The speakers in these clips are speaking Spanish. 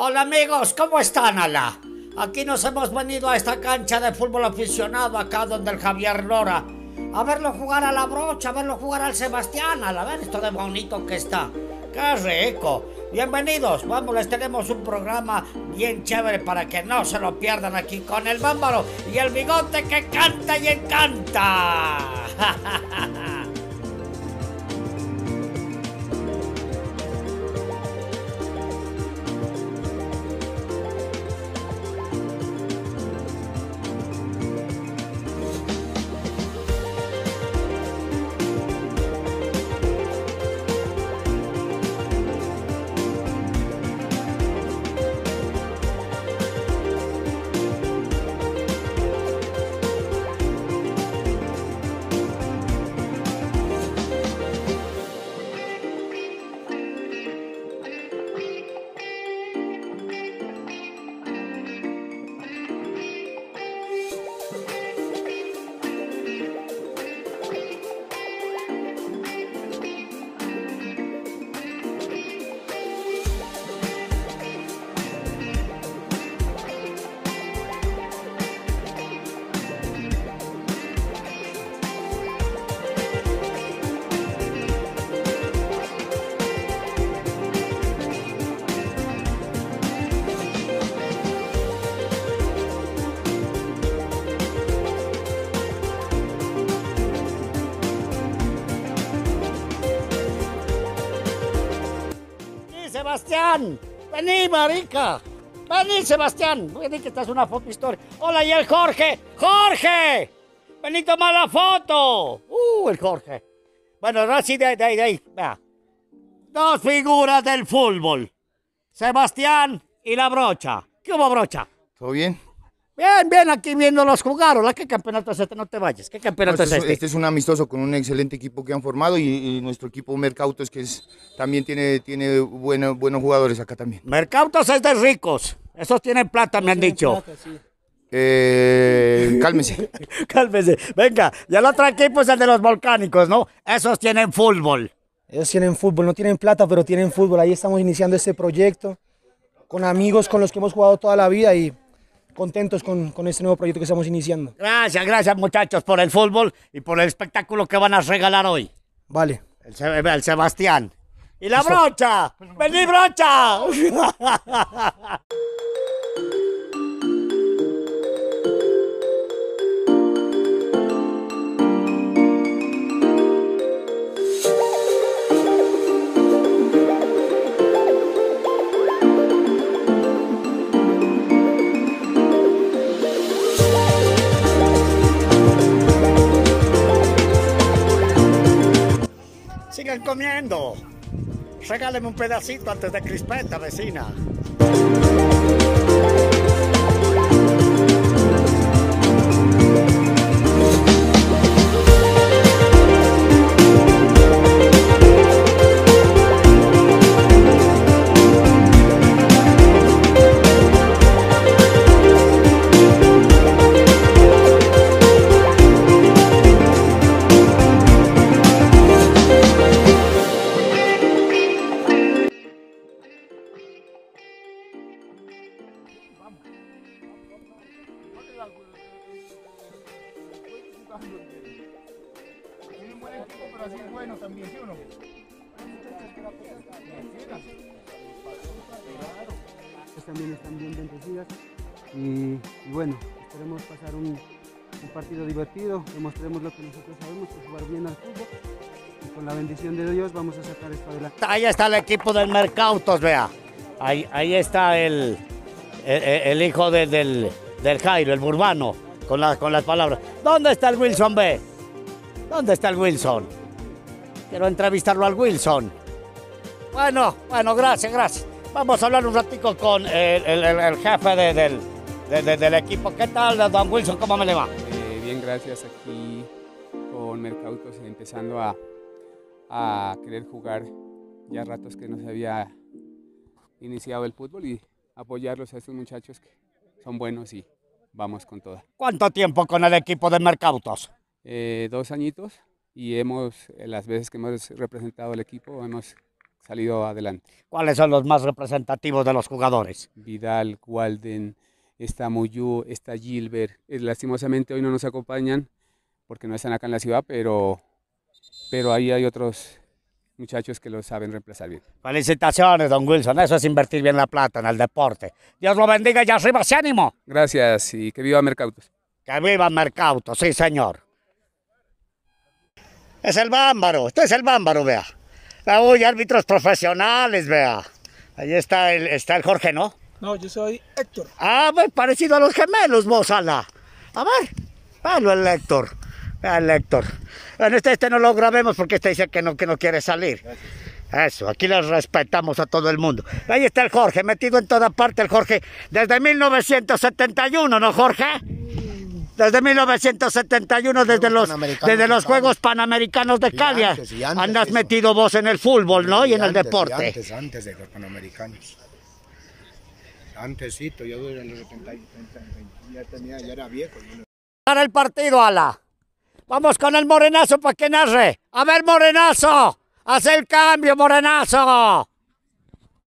Hola amigos, ¿cómo están, Ala? Aquí nos hemos venido a esta cancha de fútbol aficionado acá donde el Javier Lora. A verlo jugar a la brocha, a verlo jugar al Sebastián, a ver esto de bonito que está. ¡Qué rico! Bienvenidos, vamos, les tenemos un programa bien chévere para que no se lo pierdan aquí con el bámbaro y el bigote que canta y encanta. Sebastián. Vení, marica. Vení, Sebastián. Vení, que esta es una foto histórica. Hola, y el Jorge. ¡Jorge! Vení, toma la foto. Uh, el Jorge. Bueno, ahora sí, de ahí, de ahí, de ahí. Vea. Dos figuras del fútbol. Sebastián y la brocha. ¿Qué hubo, brocha? ¿Todo bien? Bien, bien, aquí viéndolos jugar. Hola, ¿qué campeonato es este? No te vayas. ¿Qué campeonato No, este, es es, este? este es un amistoso con un excelente equipo que han formado y, y nuestro equipo Mercautos que es, también tiene, tiene bueno- buenos jugadores acá también. Mercautos es de ricos. Esos tienen plata, me han dicho. Eh, cálmese. Cálmese. Venga, y el otro equipo es el de los volcánicos, ¿no? Esos tienen fútbol. Ellos tienen fútbol, no tienen plata, pero tienen fútbol. Ahí estamos iniciando este proyecto con amigos con los que hemos jugado toda la vida y contentos con, con este nuevo proyecto que estamos iniciando. Gracias, gracias muchachos por el fútbol y por el espectáculo que van a regalar hoy. Vale. El, el Sebastián. ¡Y la brocha! ¡Vení, brocha! Comiendo. Regáleme un pedacito antes de crispeta, vecina. Pues también están bien bendecidas y, y bueno, esperemos pasar un, un partido divertido, demostremos lo que nosotros sabemos, que es jugar bien al fútbol y con la bendición de Dios vamos a sacar esto adelante. Ahí está el equipo del Mercautos, vea. Ahí, ahí está el, el, el hijo de- del, del Jairo, el burbano, con, las con las palabras. ¿Dónde está el Wilson B? ¿Dónde está el Wilson? Quiero entrevistarlo al Wilson. Bueno, bueno, gracias, gracias. Vamos a hablar un ratico con el, el- el- el jefe de- del, de- de- del equipo. ¿Qué tal, don Wilson? ¿Cómo me le va? Eh, bien, gracias aquí con Mercautos empezando a, a querer jugar. Ya ratos que no se había iniciado el fútbol y apoyarlos a estos muchachos que son buenos y vamos con toda. ¿Cuánto tiempo con el equipo de Mercautos? Eh, dos añitos y hemos, eh, las veces que hemos representado al equipo, hemos salido adelante. ¿Cuáles son los más representativos de los jugadores? Vidal, Walden, está Muyú, está Gilbert. Eh, lastimosamente hoy no nos acompañan porque no están acá en la ciudad, pero, pero ahí hay otros muchachos que lo saben reemplazar bien. Felicitaciones, don Wilson. Eso es invertir bien la plata en el deporte. Dios lo bendiga y arriba ese ánimo. Gracias y que viva Mercautos. Que viva Mercautos, sí, señor. Es el bámbaro, esto es el bámbaro, vea. Uy, árbitros profesionales, vea. Ahí está el, está el Jorge, ¿no? No, yo soy Héctor. Ah, pues parecido a los gemelos, vos, ala. A ver, velo el Héctor. El Héctor. Bueno, este, este no lo grabemos porque este dice que no, que no quiere salir. Eso, aquí les respetamos a todo el mundo. Ahí está el Jorge, metido en toda parte el Jorge, desde 1971, ¿no, Jorge? Desde 1971, desde los, desde los Juegos Panamericanos de Cali. Andas metido vos en el fútbol, ¿no? Y en el deporte. Antes, antes de los Panamericanos. Antesito, yo duré en los 70, y 30, ya, tenía, ya era viejo. Para el partido, ala. Vamos con el morenazo para que narre. A ver, morenazo. Haz el cambio, morenazo.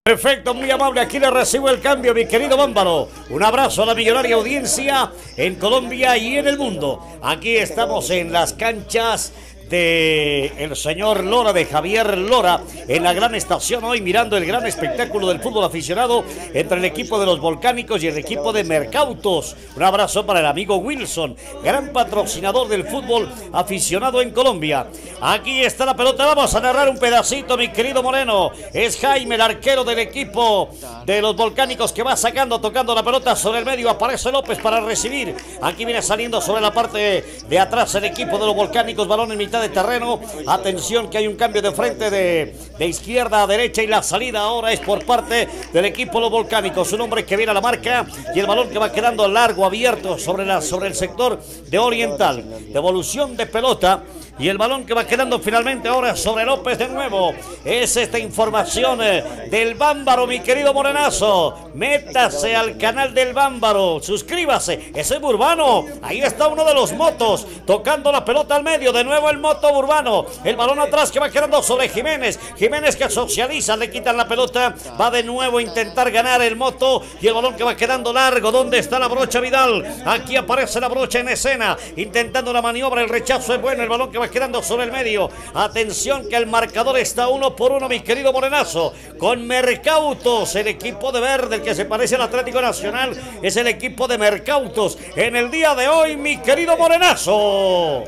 Perfecto, muy amable. Aquí le recibo el cambio, mi querido Bámbaro. Un abrazo a la millonaria audiencia en Colombia y en el mundo. Aquí estamos en las canchas el señor Lora, de Javier Lora, en la gran estación hoy mirando el gran espectáculo del fútbol aficionado entre el equipo de los Volcánicos y el equipo de Mercautos. Un abrazo para el amigo Wilson, gran patrocinador del fútbol aficionado en Colombia. Aquí está la pelota, vamos a narrar un pedacito, mi querido Moreno. Es Jaime, el arquero del equipo de los Volcánicos que va sacando, tocando la pelota sobre el medio. Aparece López para recibir. Aquí viene saliendo sobre la parte de atrás el equipo de los Volcánicos, balón en mitad de terreno. Atención que hay un cambio de frente de, de izquierda a derecha y la salida ahora es por parte del equipo los Volcánicos. Un hombre que viene a la marca y el balón que va quedando largo, abierto sobre, la, sobre el sector de Oriental. Devolución de pelota. Y el balón que va quedando finalmente ahora sobre López de nuevo. Es esta información eh, del Bámbaro, mi querido Morenazo. Métase al canal del Bámbaro. Suscríbase. Ese es Burbano. Ahí está uno de los motos. Tocando la pelota al medio. De nuevo el moto Burbano. El balón atrás que va quedando sobre Jiménez. Jiménez que socializa. Le quitan la pelota. Va de nuevo a intentar ganar el moto. Y el balón que va quedando largo. ¿Dónde está la brocha Vidal? Aquí aparece la brocha en escena. Intentando la maniobra. El rechazo es bueno. El balón que va quedando sobre el medio. Atención que el marcador está uno por uno, mi querido Morenazo. Con Mercautos, el equipo de verde, el que se parece al Atlético Nacional, es el equipo de Mercautos. En el día de hoy, mi querido Morenazo.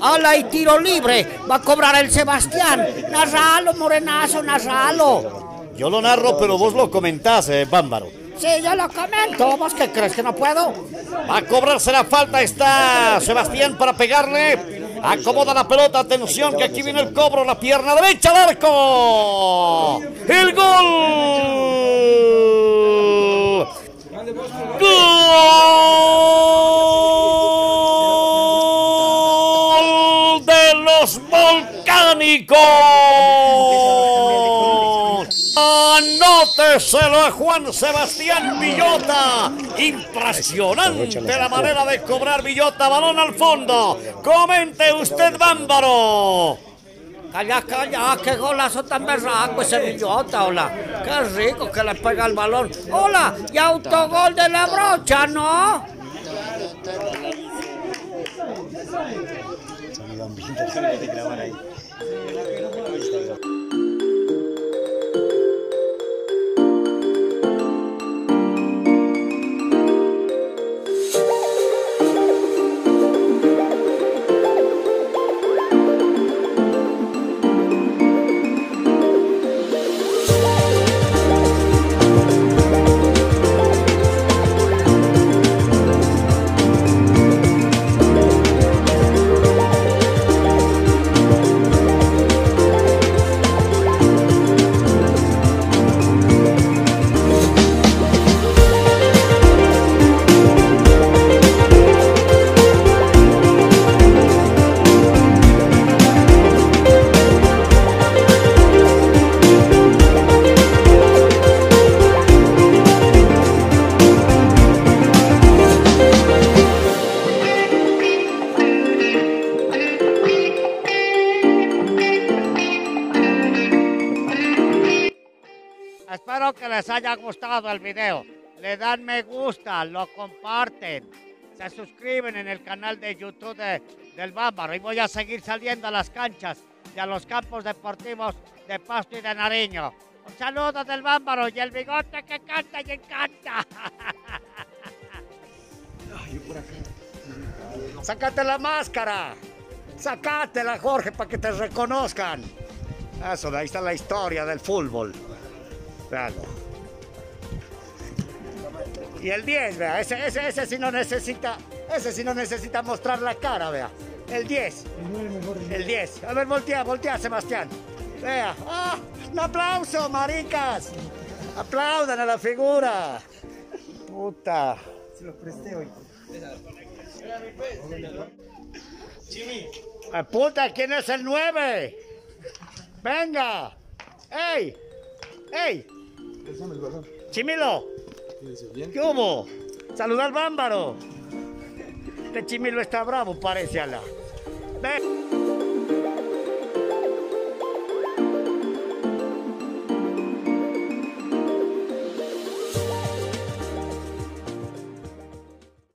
¡Hala y tiro libre! Va a cobrar el Sebastián. Narralo, Morenazo, narralo. Yo lo narro, pero vos lo comentás, eh, Bámbaro. Sí, yo lo comento. ¿Vos qué crees que no puedo? A cobrarse la falta. Está Sebastián para pegarle. Acomoda la pelota. Atención, que aquí viene el cobro. La pierna derecha al arco. ¡El gol! ¡Gol de los volcánicos! Méteselo a Juan Sebastián Villota. Impresionante la manera de cobrar Villota. Balón al fondo. Comente usted, Bámbaro. Calla, calla, qué golazo tan berraco ese Villota, hola. Qué rico que le pega el balón. Hola, y autogol de la brocha, ¿no? Gustado el video, le dan me gusta, lo comparten, se suscriben en el canal de YouTube de- del Bámbaro y voy a seguir saliendo a las canchas y a los campos deportivos de Pasto y de Nariño. Un saludo del Bámbaro y el bigote que canta y encanta. Sácate la máscara. Sácatela, Jorge, para que te reconozcan. Eso, ahí está la historia del fútbol. Veanlo. Y el 10, vea, ese, ese, ese sí no necesita, ese sí no necesita mostrar la cara, vea. El 10. El 10. A ver, voltea, voltea, Sebastián. Vea. ¡Ah! ¡Un aplauso, maricas! Aplaudan a la figura. Puta. Ah, Puta, ¿quién es el 9? Venga. ¡Ey! ¡Ey! Chimilo. ¿Qué hubo? Saluda al bámbaro. Este chimilo está bravo, parece ala. Ven.